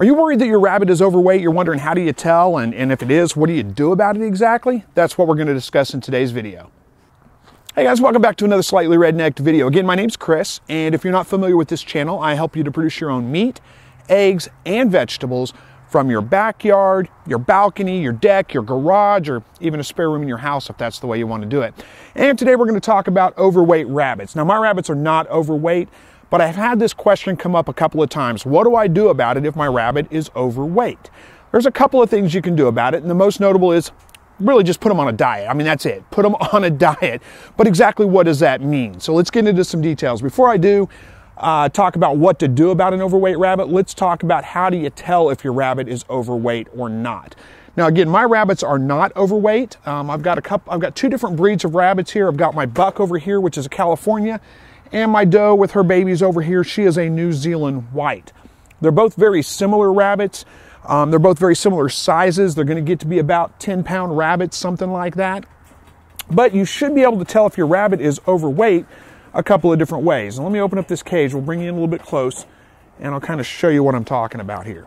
Are you worried that your rabbit is overweight? You're wondering how do you tell? And, and if it is, what do you do about it exactly? That's what we're going to discuss in today's video. Hey guys, welcome back to another slightly rednecked video. Again, my name's Chris, and if you're not familiar with this channel, I help you to produce your own meat, eggs, and vegetables from your backyard, your balcony, your deck, your garage, or even a spare room in your house if that's the way you want to do it. And today we're going to talk about overweight rabbits. Now, my rabbits are not overweight. But I've had this question come up a couple of times. What do I do about it if my rabbit is overweight? There's a couple of things you can do about it, and the most notable is really just put them on a diet. I mean, that's it. Put them on a diet. But exactly what does that mean? So let's get into some details. Before I do, uh, talk about what to do about an overweight rabbit, let's talk about how do you tell if your rabbit is overweight or not. Now, again, my rabbits are not overweight. Um, I've got a couple. I've got two different breeds of rabbits here. I've got my buck over here, which is a California, and my doe with her babies over here, she is a New Zealand white. They're both very similar rabbits. Um, they're both very similar sizes. They're going to get to be about 10 pound rabbits, something like that. But you should be able to tell if your rabbit is overweight a couple of different ways. Let me open up this cage. We'll bring you in a little bit close and I'll kind of show you what I'm talking about here.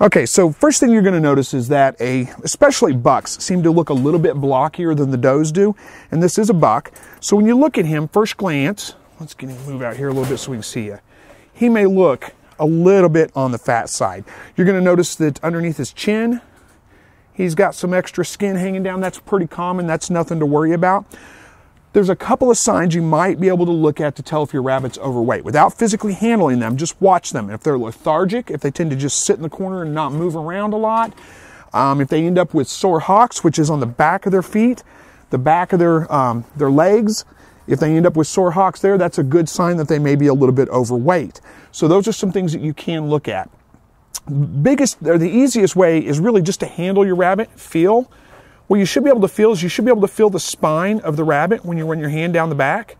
Okay, so first thing you're going to notice is that a, especially bucks seem to look a little bit blockier than the does do, and this is a buck. So when you look at him, first glance, let's get him move out here a little bit so we can see you. He may look a little bit on the fat side. You're going to notice that underneath his chin, he's got some extra skin hanging down. That's pretty common. That's nothing to worry about there's a couple of signs you might be able to look at to tell if your rabbit's overweight. Without physically handling them, just watch them. If they're lethargic, if they tend to just sit in the corner and not move around a lot, um, if they end up with sore hocks, which is on the back of their feet, the back of their, um, their legs, if they end up with sore hocks there, that's a good sign that they may be a little bit overweight. So those are some things that you can look at. Biggest or the easiest way is really just to handle your rabbit, feel. What you should be able to feel is you should be able to feel the spine of the rabbit when you run your hand down the back.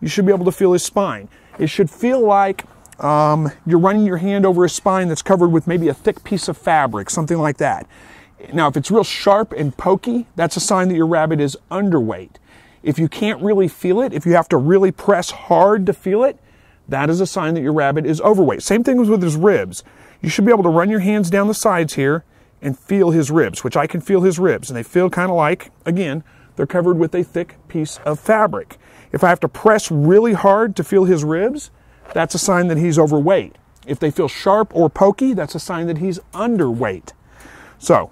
You should be able to feel his spine. It should feel like um, you're running your hand over a spine that's covered with maybe a thick piece of fabric, something like that. Now, if it's real sharp and pokey, that's a sign that your rabbit is underweight. If you can't really feel it, if you have to really press hard to feel it, that is a sign that your rabbit is overweight. Same thing with his ribs. You should be able to run your hands down the sides here and feel his ribs, which I can feel his ribs. And they feel kind of like, again, they're covered with a thick piece of fabric. If I have to press really hard to feel his ribs, that's a sign that he's overweight. If they feel sharp or pokey, that's a sign that he's underweight. So,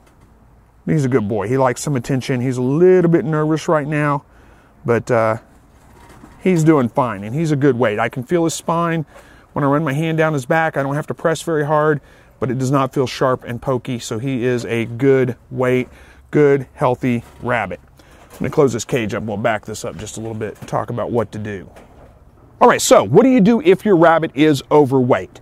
he's a good boy. He likes some attention. He's a little bit nervous right now, but uh, he's doing fine, and he's a good weight. I can feel his spine. When I run my hand down his back, I don't have to press very hard but it does not feel sharp and pokey. So he is a good weight, good, healthy rabbit. I'm to close this cage up. We'll back this up just a little bit and talk about what to do. All right, so what do you do if your rabbit is overweight?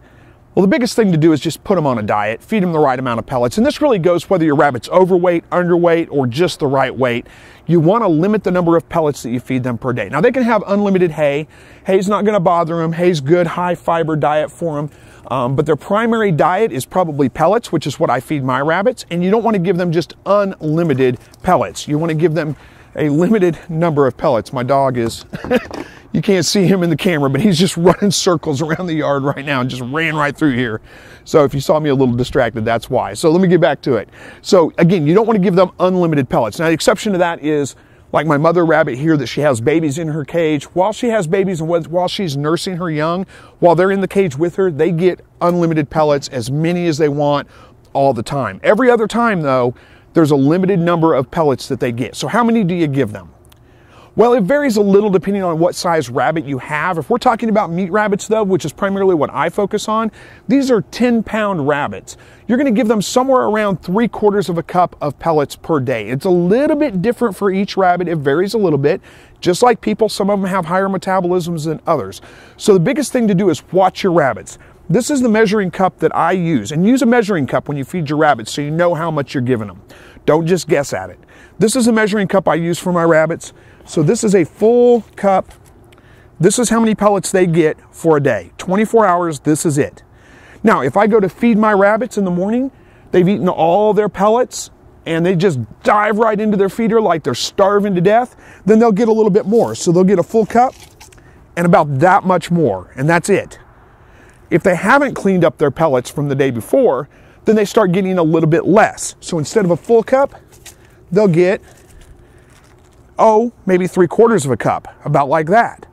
Well, the biggest thing to do is just put them on a diet, feed them the right amount of pellets. And this really goes whether your rabbit's overweight, underweight, or just the right weight. You want to limit the number of pellets that you feed them per day. Now, they can have unlimited hay. Hay's not going to bother them. Hay's good, high fiber diet for them. Um, but their primary diet is probably pellets, which is what I feed my rabbits. And you don't want to give them just unlimited pellets. You want to give them a limited number of pellets. My dog is, you can't see him in the camera, but he's just running circles around the yard right now and just ran right through here. So if you saw me a little distracted, that's why. So let me get back to it. So again, you don't want to give them unlimited pellets. Now the exception to that is like my mother rabbit here that she has babies in her cage. While she has babies and while she's nursing her young, while they're in the cage with her, they get unlimited pellets, as many as they want all the time. Every other time though, there's a limited number of pellets that they get. So how many do you give them? Well, it varies a little depending on what size rabbit you have. If we're talking about meat rabbits, though, which is primarily what I focus on, these are 10 pound rabbits. You're going to give them somewhere around three quarters of a cup of pellets per day. It's a little bit different for each rabbit. It varies a little bit. Just like people, some of them have higher metabolisms than others. So the biggest thing to do is watch your rabbits. This is the measuring cup that I use. And use a measuring cup when you feed your rabbits so you know how much you're giving them. Don't just guess at it. This is a measuring cup I use for my rabbits. So this is a full cup. This is how many pellets they get for a day. 24 hours, this is it. Now, if I go to feed my rabbits in the morning, they've eaten all their pellets and they just dive right into their feeder like they're starving to death, then they'll get a little bit more. So they'll get a full cup and about that much more, and that's it. If they haven't cleaned up their pellets from the day before, then they start getting a little bit less. So instead of a full cup, they'll get, oh, maybe three quarters of a cup, about like that.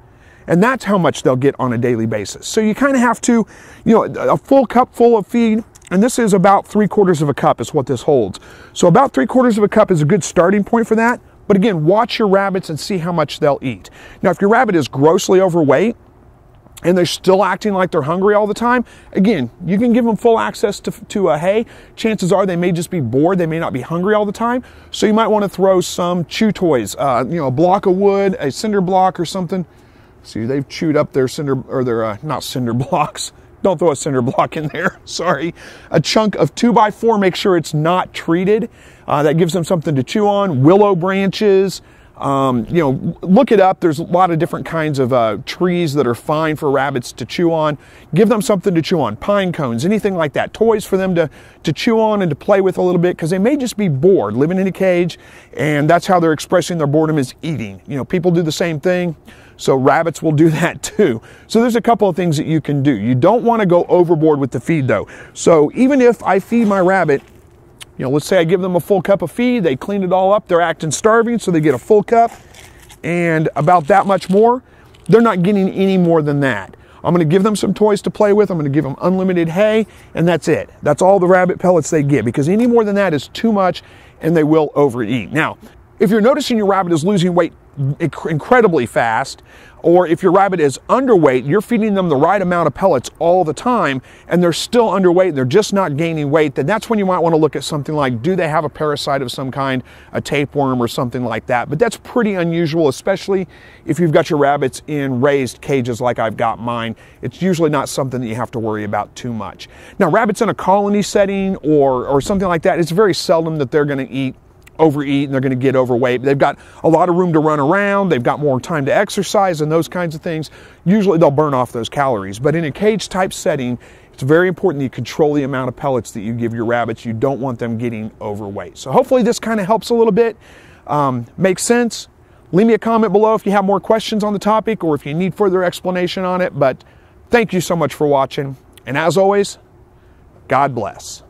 And that's how much they'll get on a daily basis. So you kind of have to, you know, a full cup full of feed, and this is about three quarters of a cup is what this holds. So about three quarters of a cup is a good starting point for that. But again, watch your rabbits and see how much they'll eat. Now, if your rabbit is grossly overweight, and they're still acting like they're hungry all the time, again, you can give them full access to, to a hay. Chances are they may just be bored. They may not be hungry all the time. So you might want to throw some chew toys, uh, you know, a block of wood, a cinder block or something. See, they've chewed up their cinder, or their, uh, not cinder blocks. Don't throw a cinder block in there. Sorry. A chunk of two by four, make sure it's not treated. Uh, that gives them something to chew on. Willow branches, um, you know, look it up. There's a lot of different kinds of uh, trees that are fine for rabbits to chew on. Give them something to chew on, pine cones, anything like that. Toys for them to, to chew on and to play with a little bit because they may just be bored living in a cage and that's how they're expressing their boredom is eating. You know, people do the same thing. So rabbits will do that too. So there's a couple of things that you can do. You don't want to go overboard with the feed though. So even if I feed my rabbit you know, let's say I give them a full cup of feed, they clean it all up, they're acting starving, so they get a full cup and about that much more. They're not getting any more than that. I'm going to give them some toys to play with. I'm going to give them unlimited hay, and that's it. That's all the rabbit pellets they get because any more than that is too much and they will overeat. Now, if you're noticing your rabbit is losing weight incredibly fast, or if your rabbit is underweight, you're feeding them the right amount of pellets all the time and they're still underweight, they're just not gaining weight, then that's when you might want to look at something like do they have a parasite of some kind, a tapeworm or something like that. But that's pretty unusual, especially if you've got your rabbits in raised cages like I've got mine. It's usually not something that you have to worry about too much. Now, rabbits in a colony setting or, or something like that, it's very seldom that they're going to eat overeat and they're going to get overweight. They've got a lot of room to run around, they've got more time to exercise and those kinds of things. Usually they'll burn off those calories. But in a cage type setting, it's very important that you control the amount of pellets that you give your rabbits. You don't want them getting overweight. So hopefully this kind of helps a little bit. Um, makes sense. Leave me a comment below if you have more questions on the topic or if you need further explanation on it. But thank you so much for watching. And as always, God bless.